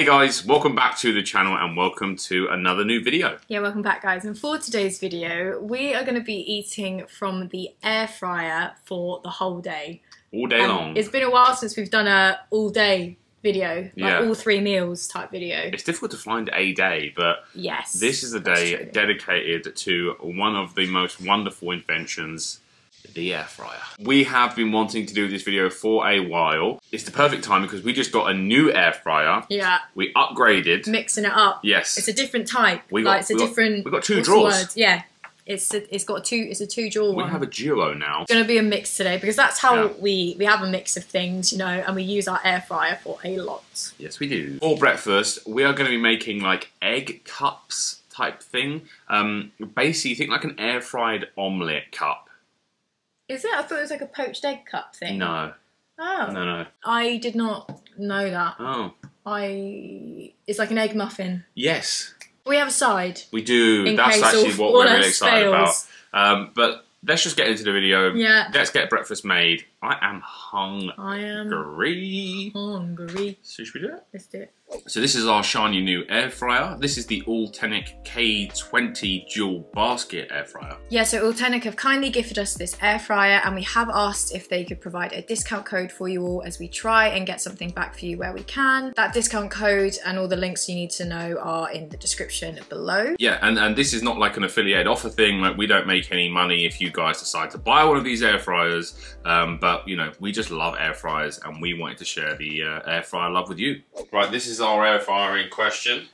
Hey guys, welcome back to the channel and welcome to another new video. Yeah, welcome back guys. And for today's video, we are going to be eating from the air fryer for the whole day. All day And long. It's been a while since we've done a all day video, like Yeah. all three meals type video. It's difficult to find a day, but Yes. this is a day dedicated to one of the most wonderful inventions, the air fryer. We have been wanting to do this video for a while. It's the perfect time because we just got a new air fryer. Yeah, We upgraded. mixing it up. Yes. It's a different type. We got- like it's a we got- different. we got two drawers. word? Yeah, it's a, it's got two. It's a two drawer we one. have a duo now. It's going to be a mix today because that's how Yeah. we we have a mix of things, you know, and we use our air fryer for a lot. Yes, we do. For breakfast, we are going to be making like egg cups type thing. Um, basically, think like an air fried omelette cup. Is it? I thought it was like a poached egg cup thing. No, Oh. no, no. I did not know that. Oh, I it's like an egg muffin. yes, We have a side. we do. In That's case actually all- what all we're really else excited fails. about. Um, but let's just get into the video. Yeah. Let's get breakfast made. I am hungry. I am hungry. So should we do it? Let's do it. So this is our shiny new air fryer. This is the Ultenic K20 dual basket air fryer. Yeah, so Ultenic have kindly gifted us this air fryer and we have asked if they could provide a discount code for you all as we try and get something back for you where we can. That discount code and all the links you need to know are in the description below. Yeah, and, and this is not like an affiliate offer thing. Like we don't make any money if you guys decide to buy one of these air fryers. Um, but you know, we just love air fryers, and we wanted to share the uh, air fryer love with you. Right, this is our air fryer in question.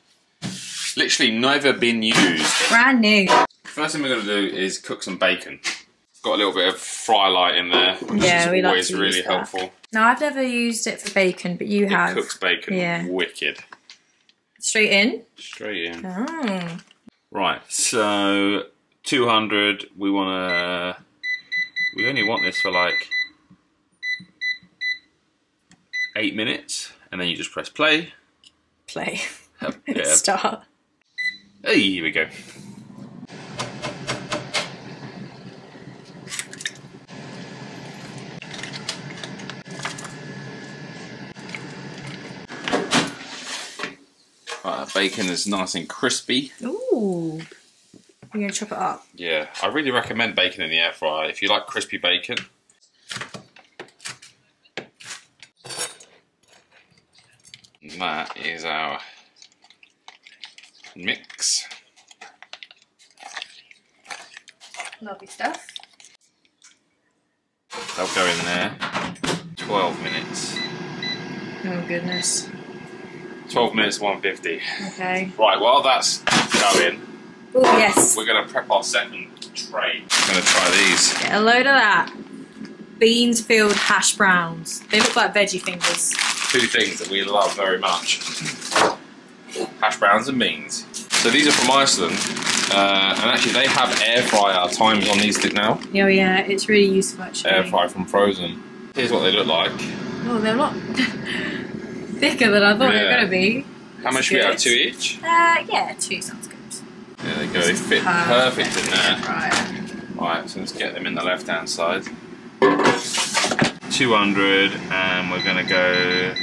Literally never been used. Brand new. First thing we're going to do is cook some bacon. Got a little bit of Frylight in there, which Yeah, is we like always to really helpful. No, I've never used it for bacon, but you It have. cooks bacon Yeah. wicked. Straight in. Straight in. Oh. Right, so 200, we want to. We only want this for like eight minutes, and then you just press play. Play. Yeah. Start. Hey, here we go. Right, bacon is nice and crispy. Ooh. You're going to chop it up. Yeah, I really recommend bacon in the air fryer if you like crispy bacon. That is our mix. Lovely stuff. They'll go in there. 12 minutes. Oh, goodness. 12 minutes, 150. Okay. Right, while that's going, Oh, yes. we're going to prep our second tray. I'm going to try these. Get a load of that. Beans filled hash browns. They look like veggie fingers. Two things that we love very much hash browns and beans. So these are from Iceland, uh, and actually they have air fryer times on these now. Oh, yeah, it's really useful actually. Air fry from Frozen. Here's what they look like. Oh, they're a lot thicker than I thought they were going to be. How That's much should we have? good. Two each? Uh, yeah, two sounds good. There they go. They fit Perfect. perfect in there. Right. Right, so let's get them in the left hand side. 200, and we're going to go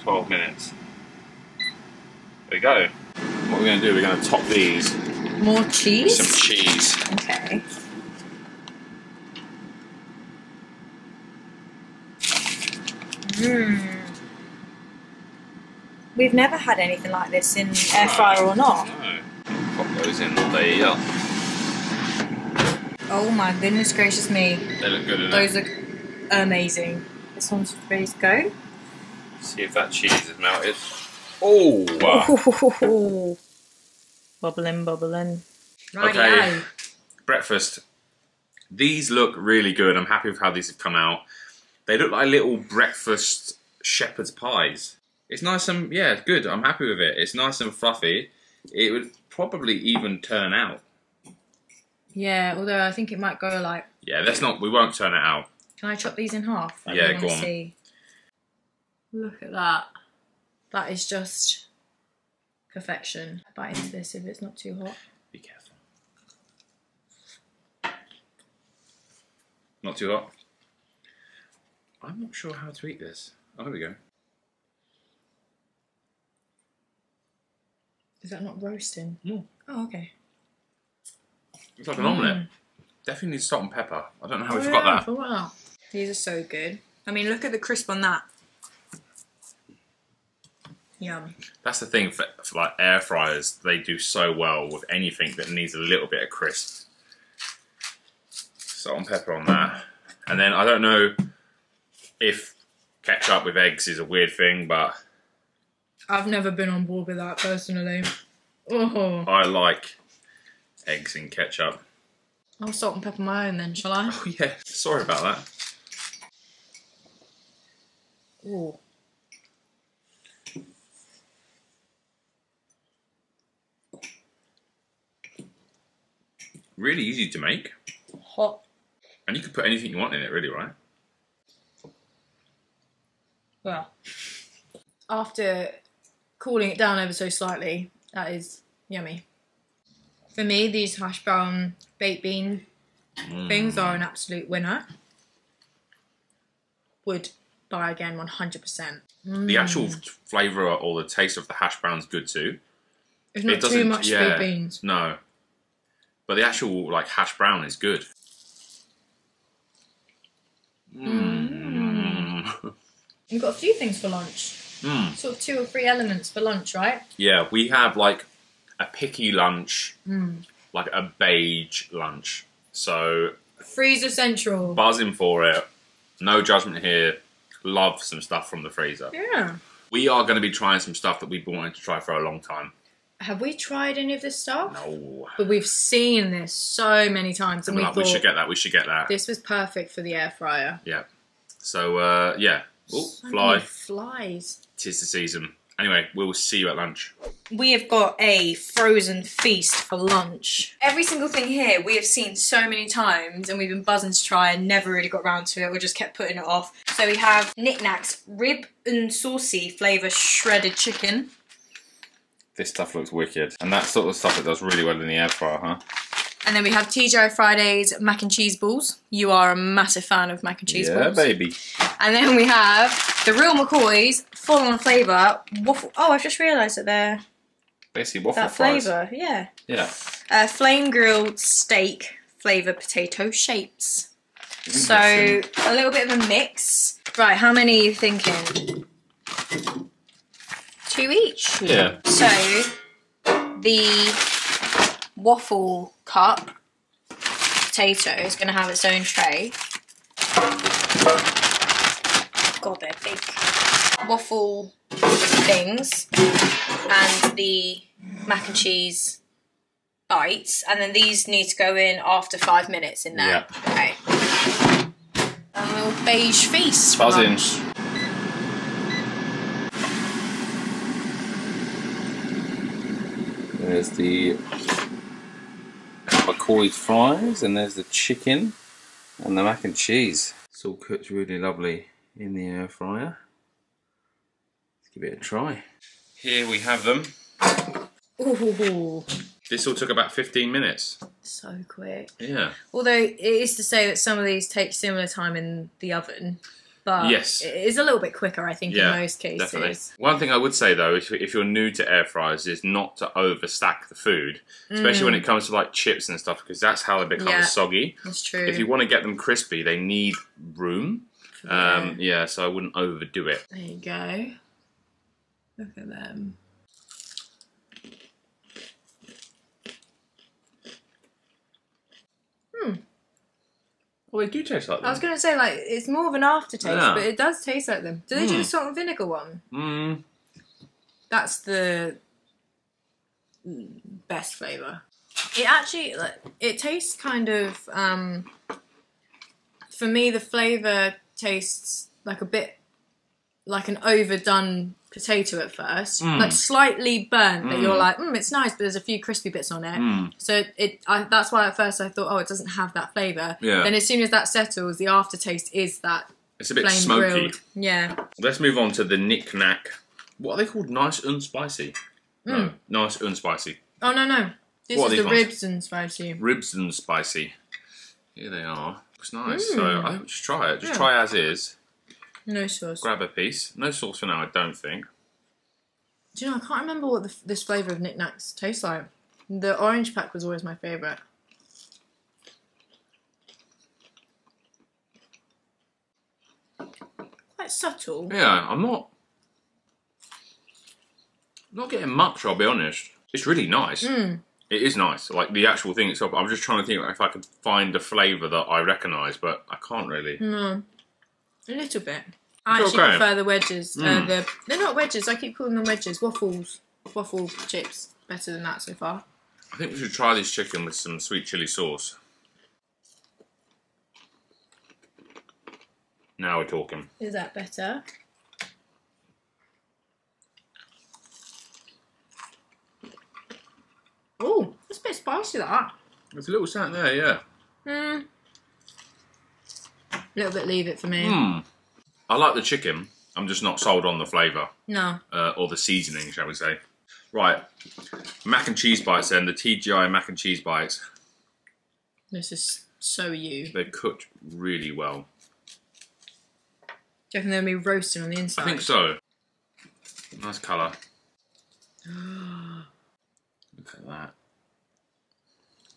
12 minutes. There we go. What we're going to do, we're going to top these More cheese? some cheese. Okay. Hmm. We've never had anything like this in air fryer or not. No. Pop those in. There you go. Oh my goodness gracious me. They look good in Those look amazing. This one's ready to go. See if that cheese is melted. Oh! wow. Ooh. Bubbling, bubbling. Okay. Breakfast. These look really good. I'm happy with how these have come out. They look like little breakfast shepherd's pies. It's nice and, yeah, good. I'm happy with it. It's nice and fluffy. It would probably even turn out. Yeah, although I think it might go like. Yeah, let's not, we won't turn it out. Can I chop these in half? I Yeah, go on. See. Look at that. That is just perfection. Bite into this if it's not too hot. Be careful. Not too hot. I'm not sure how to eat this. Oh, here we go. Is that not roasting? No. Oh, okay. It's like an omelette. Mm. Definitely needs salt and pepper. I don't know how we Oh, forgot yeah, I that. forgot that. These are so good. I mean, look at the crisp on that. Yum. That's the thing for, for like air fryers. They do so well with anything that needs a little bit of crisp. Salt and pepper on that, and then I don't know if ketchup with eggs is a weird thing, but I've never been on board with that personally. Oh, I like eggs in ketchup. I'll salt and pepper my own then, shall I? Oh yeah, sorry about that. Ooh. Really easy to make, Hot. and you can put anything you want in it, really, right? Well, after cooling it down ever so slightly, that is yummy. For me, these hash brown baked bean things mm. are an absolute winner. Would buy again 100%. The actual flavour or the taste of the hash brown's good too. It's it not doesn't. too much yeah, baked beans. No, but the actual like hash brown is good. Mm. We've got a few things for lunch. Mm. Sort of two or three elements for lunch, right? Yeah, we have like a picky lunch, Mm. like a beige lunch. So Freezer Central. buzzing for it. No judgment here. Love some stuff from the freezer. yeah. We are going to be trying some stuff that we've been wanting to try for a long time. Have we tried any of this stuff? No, But we've seen this so many times, and we like, thought we should get that. We should get that. this was perfect for the air fryer. Yeah. So uh, yeah, oh, So fly. flies. Tis the season. Anyway, we'll see you at lunch. We have got a frozen feast for lunch. Every single thing here we have seen so many times and we've been buzzing to try and never really got round to it. We just kept putting it off. So we have Nik Naks rib and saucy flavour shredded chicken. This stuff looks wicked, and that sort of stuff that does really well in the air fryer, huh? And then we have TGI Fridays mac and cheese balls. You are a massive fan of mac and cheese yeah, balls. Yeah, baby. And then we have the real McCoy's full on flavour waffle. Oh, I've just realised that they're Basically, waffle that fries. flavour. Yeah. Yeah. Uh, flame grilled steak flavour potato shapes. So a little bit of a mix. Right, how many are you thinking? Two each. Yeah. So the waffle cup potato is going to have its own tray. God, they're big. Waffle things and the mac and cheese bites, and then these need to go in after five minutes in there. Yeah. Okay. A little beige feast. Buzzing. There's the McCoy's fries, and there's the chicken and the mac and cheese. It's all cooked really lovely in the air fryer. Let's give it a try. Here we have them. Ooh, This all took about 15 minutes. so quick. Yeah. Although it is to say that some of these take similar time in the oven, but Yes. it is a little bit quicker, I think, Yeah, in most cases. Definitely. One thing I would say though, if, if you're new to air fryers, is not to overstack the food, especially when it comes to like chips and stuff, because that's how they become Mm. Yeah. soggy. That's true. If you want to get them crispy, they need room. Yeah. Um, yeah, so I wouldn't overdo it. There you go. Look at them. Well, they do taste like I was going to say, like, it's more of an aftertaste, Yeah. but it does taste like them. Do they do Mm. the salt and vinegar one? Mm, That's the best flavour. It actually, like, it tastes kind of, um, for me, the flavour tastes like a bit like an overdone potato at first, Mm. like slightly burnt. That you're Mm. like, mm, it's nice, but there's a few crispy bits on it. mm. So it, I, that's why at first I thought, oh, it doesn't have that flavour. Yeah. Then as soon as that settles, the aftertaste is that It's a bit smoky. grilled. Yeah. Let's move on to the Nik Nak. What are they called? Nice and spicy? No, nice and spicy. Oh no no, this What is the ones? ribs and spicy. Ribs and spicy. Here they are. Looks nice. So Mm. I think we just try it. Just Yeah. try as is. No sauce. Grab a piece. No sauce for now, I don't think. Do you know, I can't remember what the, this flavour of Nik Naks tastes like. The orange pack was always my favourite. Quite subtle. Yeah, I'm not. Not getting much, I'll be honest. It's really nice. Mm. It is nice. Like the actual thing itself. I'm just trying to think if I could find a flavour that I recognise, but I can't really. No. A little bit. I actually okay. prefer the wedges. Uh, Mm. the They're not wedges, I keep calling them wedges. Waffles. Waffle chips. Better than that so far. I think we should try this chicken with some sweet chili sauce. Now we're talking. Is that better? Oh, that's a bit spicy that. There's a little something there, yeah. Hmm. A little bit leave it for me. Hmm. I like the chicken. I'm just not sold on the flavour No. uh, or the seasoning, shall we say. Right. Mac and cheese bites then, the TGI mac and cheese bites. This is so you. They're cooked really well. Do you reckon they'll be roasting on the inside? I think so. Nice colour. Look at that.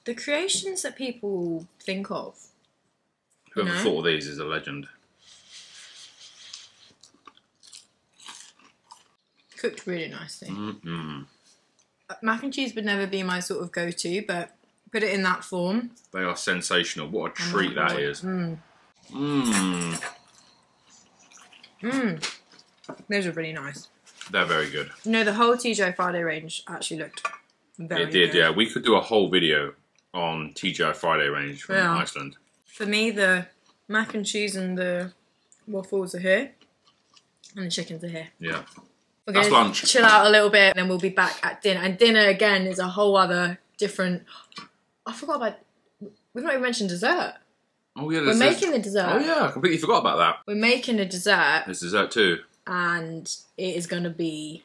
The creations that people think of. Whoever No. thought of these is a legend. Cooked really nicely. Mm-mm. Mac and cheese would never be my sort of go-to, but put it in that form. They are sensational. What a treat that is. that God. is. Mm. Mmm. Mm. Those are really nice. They're very good. No, the whole TGI Friday range actually looked very good. it did, good. yeah. We could do a whole video on TGI Friday range from Yeah. Iceland. For me, the mac and cheese and the waffles are here, and the chickens are here. Yeah. We're That's lunch. chill out a little bit, and then we'll be back at dinner. And dinner again is a whole other different. I forgot about. We've not even mentioned dessert. Oh yeah, We're making the dessert. Oh yeah, I completely forgot about that. We're making a dessert, There's dessert too. and it is going to be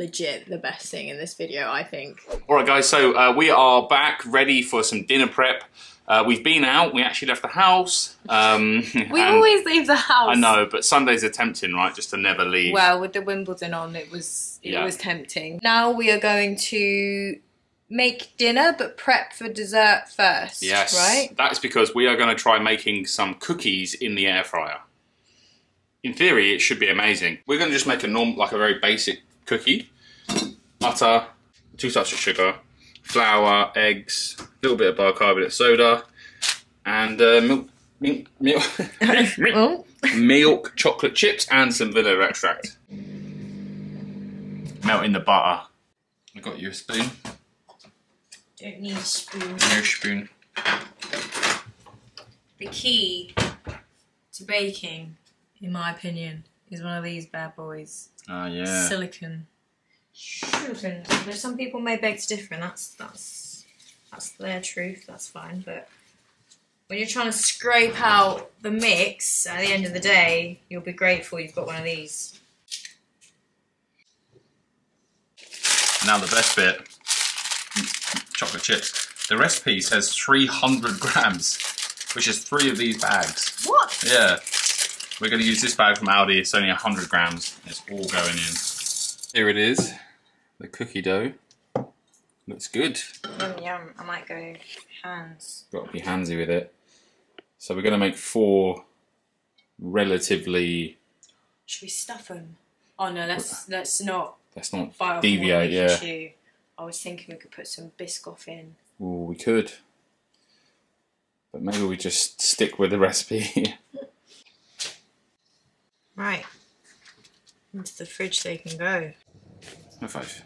legit the best thing in this video, I think. All right, guys. So uh, we are back, ready for some dinner prep. Uh, we've been out. We actually left the house. Um, We always leave the house. I know, but Sundays are tempting, right? Just to never leave. Well, with the Wimbledon on, it was it Yeah. was tempting. Now we are going to make dinner, but prep for dessert first. Yes, Right. That's because we are going to try making some cookies in the air fryer. In theory, it should be amazing. We're going to just make a norm, like a very basic cookie: butter, two types of sugar, flour, eggs, a little bit of bicarbonate soda, and uh, milk, milk, milk, milk, milk, chocolate chips, and some vanilla extract. Melt in the butter. I got you a spoon. Don't need a spoon. No spoon. The key to baking, in my opinion, is one of these bad boys. Ah, yeah. Silicon. Silicon. Though some people may beg to differ, and that's that's that's their truth. That's fine. But when you're trying to scrape out the mix, at the end of the day, you'll be grateful you've got one of these. Now the best bit, chocolate chips. The recipe says 300 grams, which is three of these bags. What? Yeah, we're going to use this bag from Aldi. It's only 100 grams. It's all going in. Here it is, the cookie dough. Looks good. Yum yum. I might go hands. Got to be handsy with it. So we're going to make four relatively. Should we stuff them? Oh no, let's let's not Let's not deviate. more than we Yeah. can chew. I was thinking we could put some Biscoff in. Ooh, we could. But maybe we just stick with the recipe. Right. Into the fridge they can go. High five.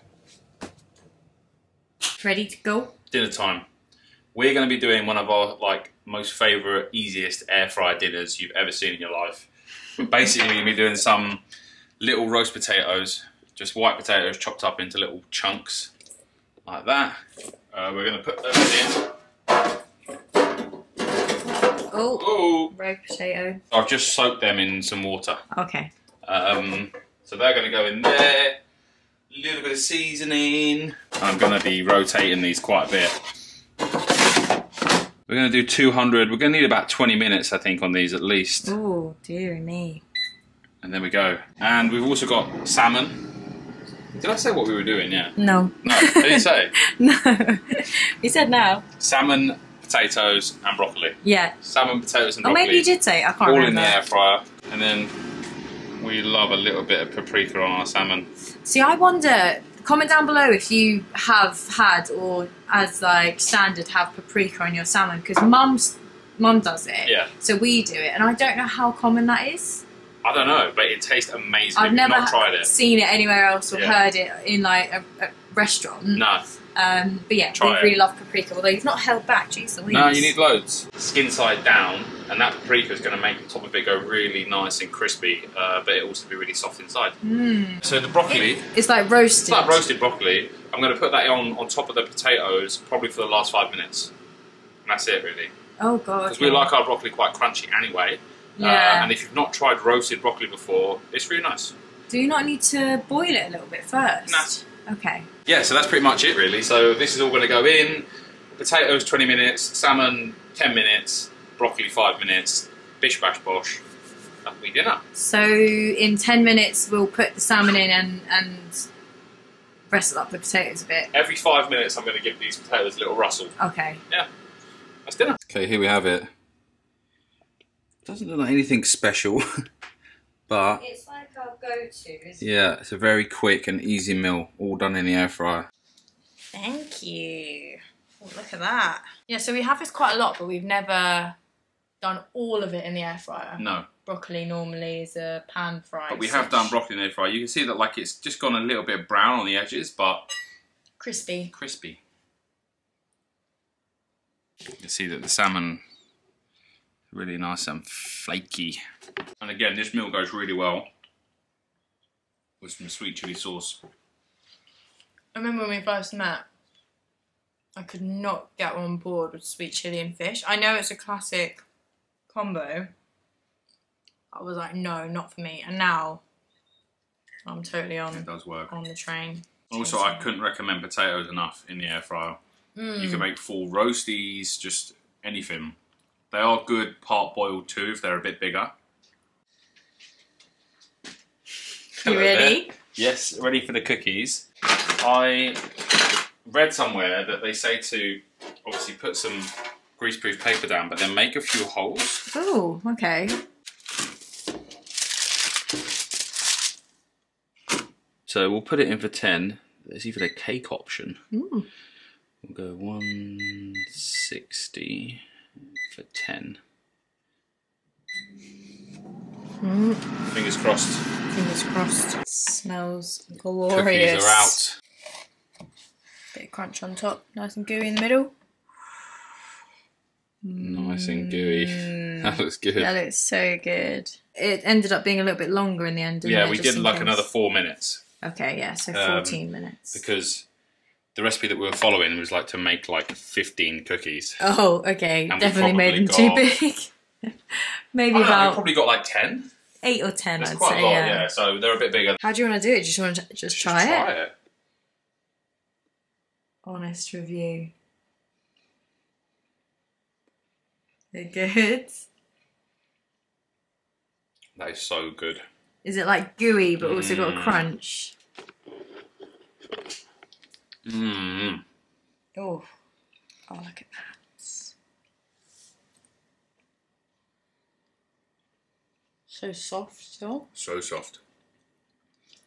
Ready to go? dinner time. We're going to be doing one of our like most favourite, easiest air fryer dinners you've ever seen in your life. We're basically going to be doing some little roast potatoes, just white potatoes chopped up into little chunks, like that. Uh, we're going to put those in. Oh, Oh, roast potato. I've just soaked them in some water. Okay. Um, so they're going to go in there. A little bit of seasoning. I'm going to be rotating these quite a bit. We're going to do 200. We're going to need about 20 minutes, I think, on these at least. Oh, dear me. And there we go. And we've also got salmon. Did I say what we were doing? Yeah. No. No, I didn't say. no. you said now. Salmon, potatoes, and broccoli. Yeah. Salmon, potatoes, and Or broccoli. maybe you did say. I can't All remember. in the air fryer. And then we love a little bit of paprika on our salmon. See, I wonder. Comment down below if you have had or as like standard have paprika on your salmon because mum's mum does it. Yeah. So we do it, and I don't know how common that is. I don't know, but it tastes amazing. I've never tried it. seen it anywhere else or Yeah. heard it in like a, a restaurant. No. Um, but yeah, Try we it. really love paprika. Although you've not held back, jeez Louise. No, you need loads. Skin side down, and that paprika is going to make the top of it go really nice and crispy, uh, but it also be really soft inside. Mm. So the broccoli, It's like roasted. it's roasted. like roasted broccoli. I'm going to put that on on top of the potatoes, probably for the last five minutes. And that's it, really. Oh god. Because we like our broccoli quite crunchy anyway. Uh, Yeah. and if you've not tried roasted broccoli before, it's really nice. Do you not need to boil it a little bit first? Nah. Okay. Yeah, so that's pretty much it really. So this is all going to go in. Potatoes 20 minutes, salmon 10 minutes, broccoli 5 minutes, bish bash bosh. That'll be dinner. So in ten minutes we'll put the salmon in and and wrestle up the potatoes a bit. Every 5 minutes I'm going to give these potatoes a little rustle. Okay. Yeah. That's dinner. Okay, here we have it. Doesn't look like anything special, but It's like our go-to, isn't yeah, it's a very quick and easy meal, all done in the air fryer. Thank you. Oh, look at that. Yeah, so we have this quite a lot, but we've never done all of it in the air fryer. No, Broccoli normally is a pan fry. but we have done broccoli in the air fryer. You can see that like it's just gone a little bit brown on the edges, but crispy. crispy. You can see that the salmon really nice and flaky. And again, this meal goes really well with some sweet chili sauce. I remember when we first met, I could not get on board with sweet chili and fish. I know it's a classic combo. I was like, no, not for me. And now I'm totally on. It does work. on the train. Also, I couldn't recommend potatoes enough in the air fryer. Mm. You can make full roasties, just anything. They are good part boiled too if they're a bit bigger. You Hello ready? Yes, ready for the cookies. I read somewhere that they say to obviously put some greaseproof paper down, but then make a few holes. Oh, okay. So we'll put it in for 10. There's even a cake option. Mm. We'll go 160 for 10. Mm. Fingers crossed. Fingers crossed. Smells glorious. Cookies are out. Bit of crunch on top, nice and gooey in the middle. Nice and gooey. That looks good. That looks so good. It ended up being a little bit longer in the end. yeah, it, we did like case? another four minutes Okay, yeah, so Um, 14 minutes. because the recipe that we were following was like to make like 15 cookies. Oh, okay. And Definitely made them probably too big. Maybe I don't know, we probably got like 10. Eight or ten, That's I'd quite say. a lot, yeah. yeah. So they're a bit bigger. How do you want to do it? Just want to just, Just try, it? try it. Honest review. They're good. That is so good. Is it like gooey but also got a Mm. crunch? Mm. Oh, oh, look at that. So soft still. So soft.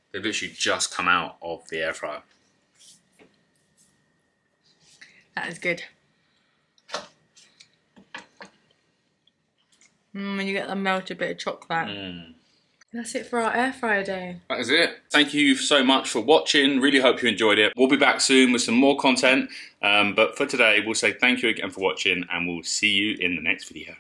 They've literally just come out of the air fryer. That is good. Mm, when you get the melted bit of chocolate. Mm. That's it for our air fryer day. That is it. Thank you so much for watching. Really hope you enjoyed it. We'll be back soon with some more content. Um, but for today, we'll say thank you again for watching and we'll see you in the next video.